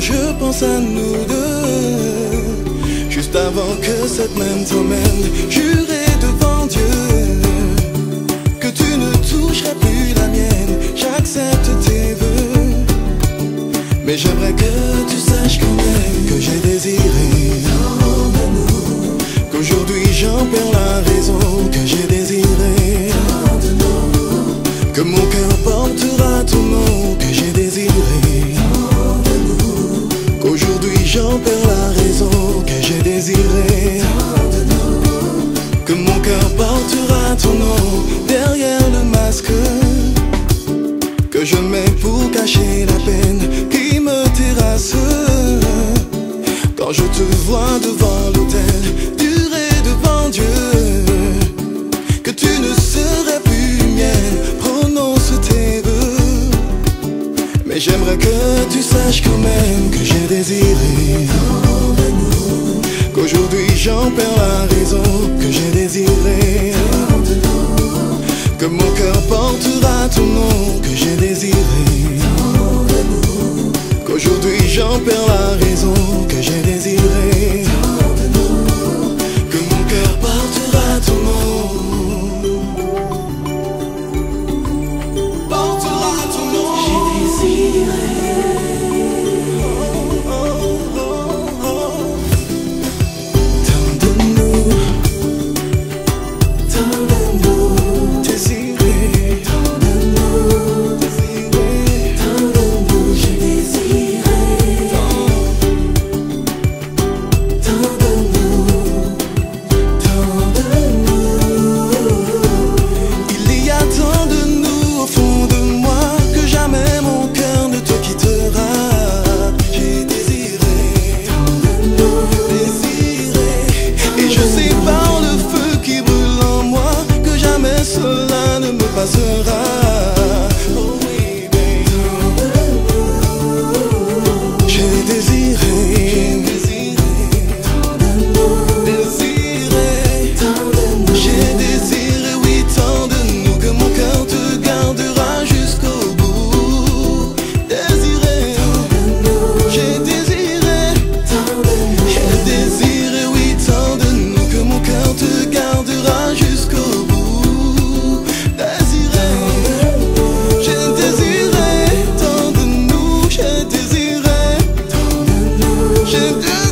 je pense à nous deux. Juste avant que cette main t'emmène, jurer devant Dieu que tu ne toucheras plus la mienne. J'accepte tes vœux, mais j'aimerais que tu saches quand même que j'ai désiré. Qu'aujourd'hui j'en perds la raison, que j'ai Qu'aujourd'hui j'en perds la raison, que j'ai désiré. Que mon cœur portera ton nom derrière le masque. Que je mets pour cacher la peine qui me terrasse. Quand je te vois devant l'autel, durer devant Dieu. Que tu ne serais plus mienne, j'aimerais que tu saches quand même que j'ai désiré. Qu'aujourd'hui j'en perds la raison, que j'ai désiré. Que mon cœur portera ton nom, que j'ai désiré. Qu'aujourd'hui j'en perds la désiré, tant